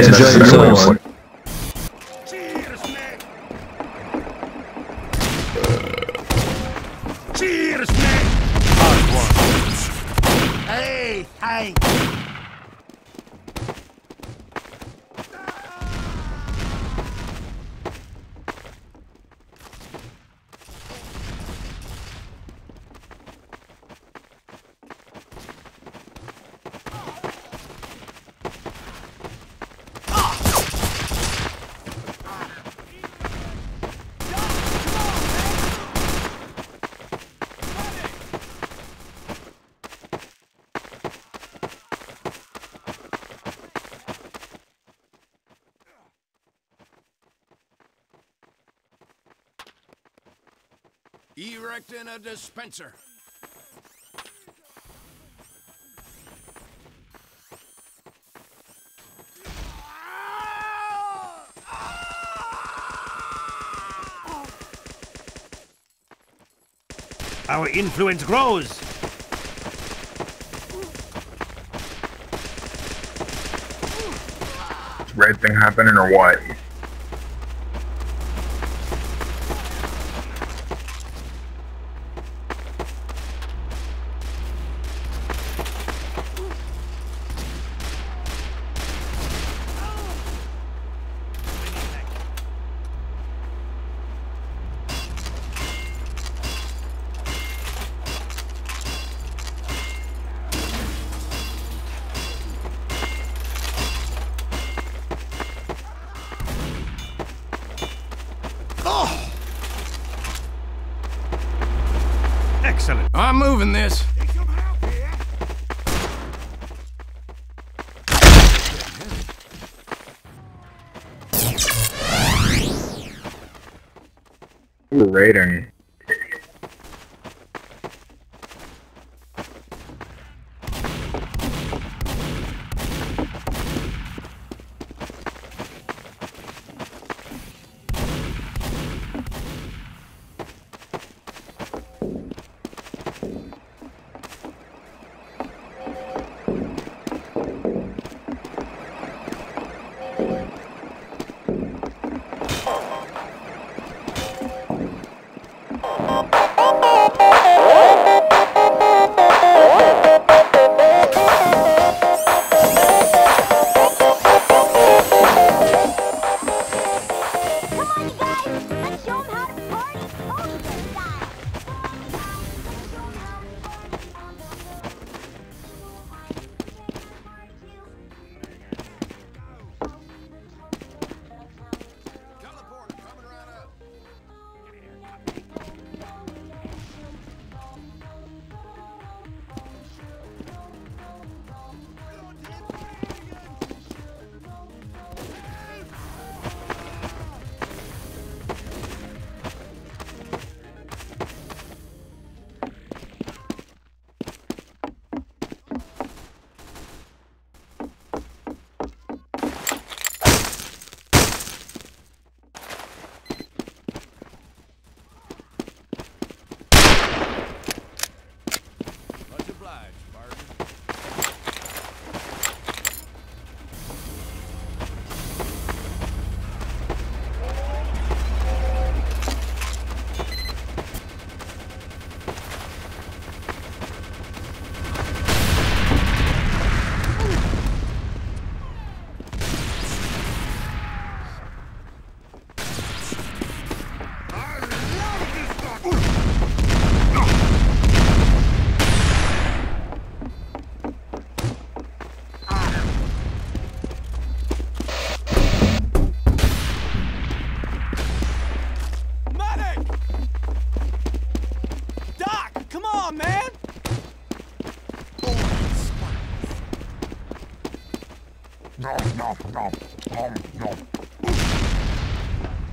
Yeah, Enjoy that's your better way meal. to put it. Cheers, mate! Cheers, mate! Hey, hey! Erecting a dispenser. Our influence grows. Red thing happening or what? Excellent. I'm moving this. Raiding.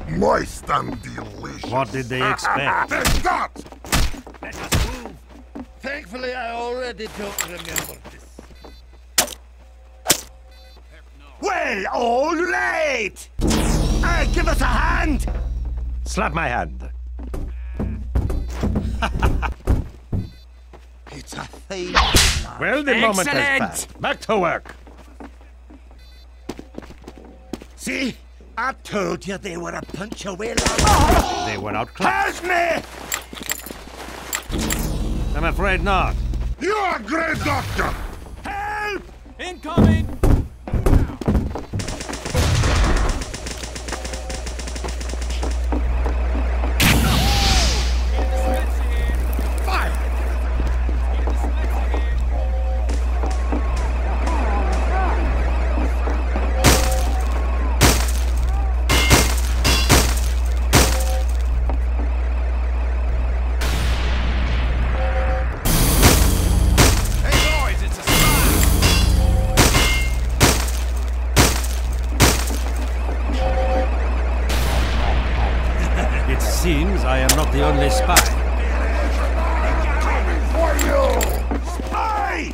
Moist and delicious. What did they expect? Take that! Let us move. Thankfully, I already don't remember this. Well, all late! Uh, give us a hand! Slap my hand. It's a thing. Well, the moment has passed. Back to work. See? I told you they were a punch away lad. They were outclassed. Help me! I'm afraid not. You're a great doctor! Help! Incoming! Not the only spy. Spy!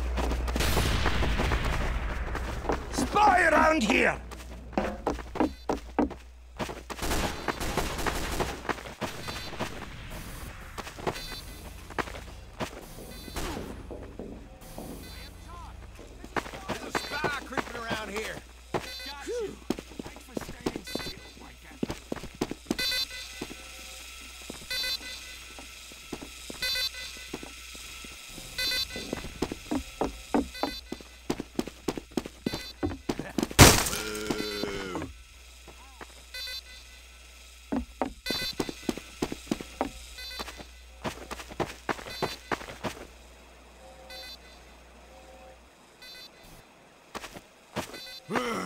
Spy around here! Urgh!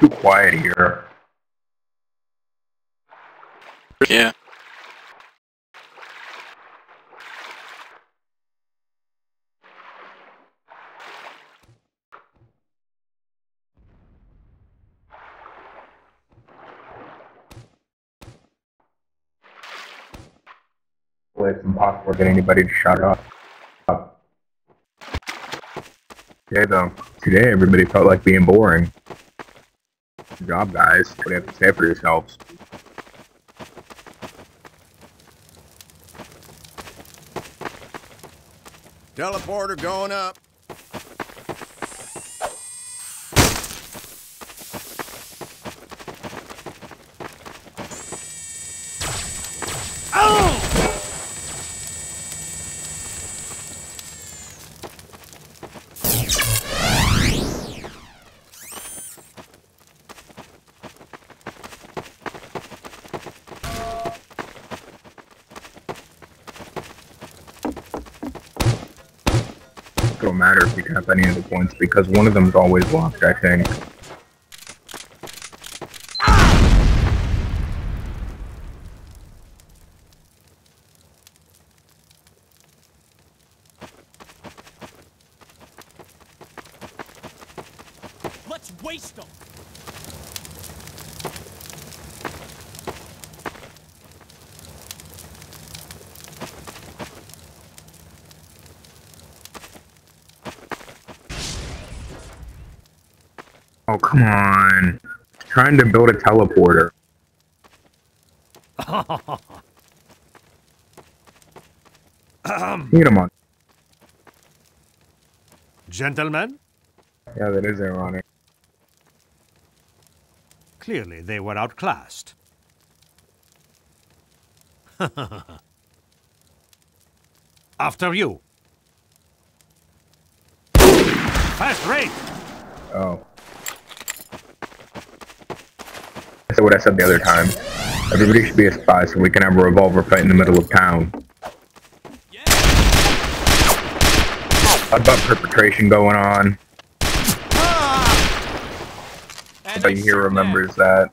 Too quiet here. Yeah. It's impossible to get anybody to shut up. Okay, though. Today, everybody felt like being boring. Job, guys. What do you have to say for yourselves? Teleporter going up. Any of the points because one of them is always locked, I think. Oh, come on. Trying to build a teleporter. Hit him on. Gentlemen, Yeah, that is ironic. Clearly, they were outclassed. After you. Fast rate! Oh. What I said the other time. Everybody should be a spy so we can have a revolver fight in the middle of town. What about perpetration going on? Ah. Everybody here shoot remembers that.